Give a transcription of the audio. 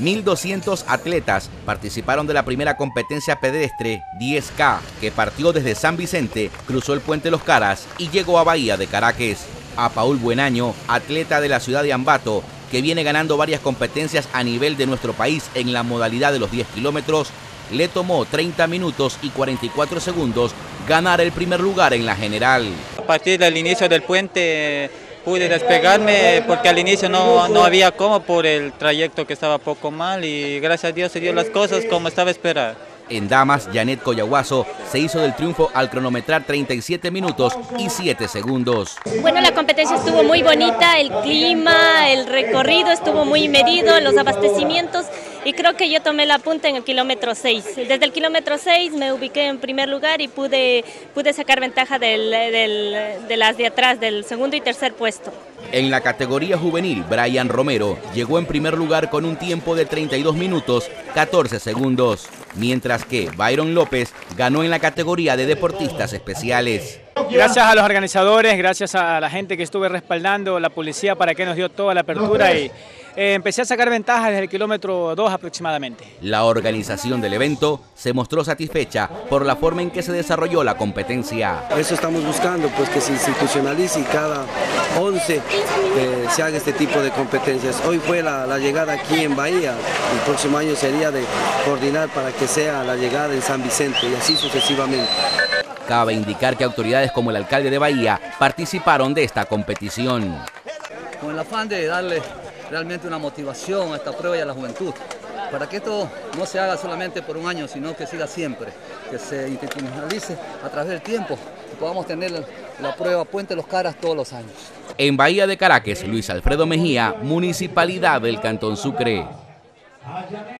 1.200 atletas participaron de la primera competencia pedestre 10K que partió desde San Vicente, cruzó el puente Los Caras y llegó a Bahía de Caracas. A Paul Buenaño, atleta de la ciudad de Ambato, que viene ganando varias competencias a nivel de nuestro país en la modalidad de los 10 kilómetros, le tomó 30 minutos y 44 segundos ganar el primer lugar en la general. A partir del inicio del puente pude despegarme porque al inicio no, no había cómo por el trayecto que estaba poco mal y gracias a Dios se dio las cosas como estaba esperado. En damas, Janet Coyahuaso se hizo del triunfo al cronometrar 37 minutos y 7 segundos. Bueno, la competencia estuvo muy bonita, el clima, el recorrido estuvo muy medido, los abastecimientos y creo que yo tomé la punta en el kilómetro 6. Desde el kilómetro 6 me ubiqué en primer lugar y pude, pude sacar ventaja del, del, de las de atrás, del segundo y tercer puesto. En la categoría juvenil, Brian Romero llegó en primer lugar con un tiempo de 32 minutos 14 segundos, mientras que Byron López ganó en la categoría de deportistas especiales. Gracias a los organizadores, gracias a la gente que estuve respaldando, la policía para que nos dio toda la apertura y eh, empecé a sacar ventajas desde el kilómetro 2 aproximadamente. La organización del evento se mostró satisfecha por la forma en que se desarrolló la competencia. Eso estamos buscando, pues que se institucionalice y cada 11 eh, se haga este tipo de competencias. Hoy fue la, la llegada aquí en Bahía, el próximo año sería de coordinar para que sea la llegada en San Vicente y así sucesivamente. Cabe indicar que autoridades como el alcalde de Bahía participaron de esta competición. Con el afán de darle realmente una motivación a esta prueba y a la juventud, para que esto no se haga solamente por un año, sino que siga siempre, que se institucionalice a través del tiempo, que podamos tener la prueba Puente Los Caras todos los años. En Bahía de Caracas, Luis Alfredo Mejía, Municipalidad del Cantón Sucre.